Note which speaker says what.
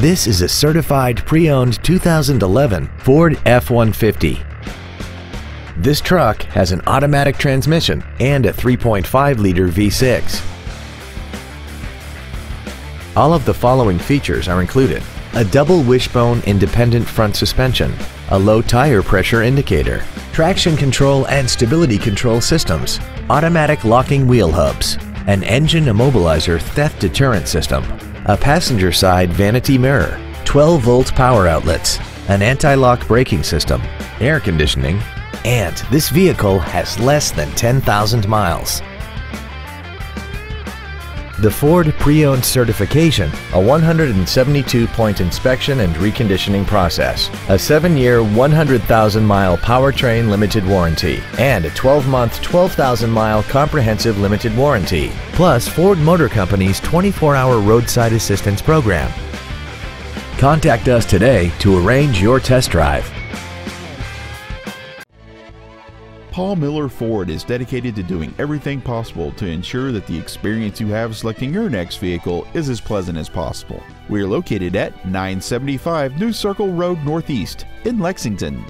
Speaker 1: This is a certified pre-owned 2011 Ford F-150. This truck has an automatic transmission and a 3.5-liter V6. All of the following features are included. A double wishbone independent front suspension, a low tire pressure indicator, traction control and stability control systems, automatic locking wheel hubs, an engine immobilizer theft deterrent system, a passenger side vanity mirror, 12 volt power outlets, an anti-lock braking system, air conditioning, and this vehicle has less than 10,000 miles. The Ford Pre-Owned Certification, a 172-point inspection and reconditioning process, a 7-year, 100,000-mile powertrain limited warranty, and a 12-month, 12,000-mile comprehensive limited warranty, plus Ford Motor Company's 24-hour roadside assistance program. Contact us today to arrange your test drive.
Speaker 2: Paul Miller Ford is dedicated to doing everything possible to ensure that the experience you have selecting your next vehicle is as pleasant as possible. We are located at 975 New Circle Road Northeast in Lexington.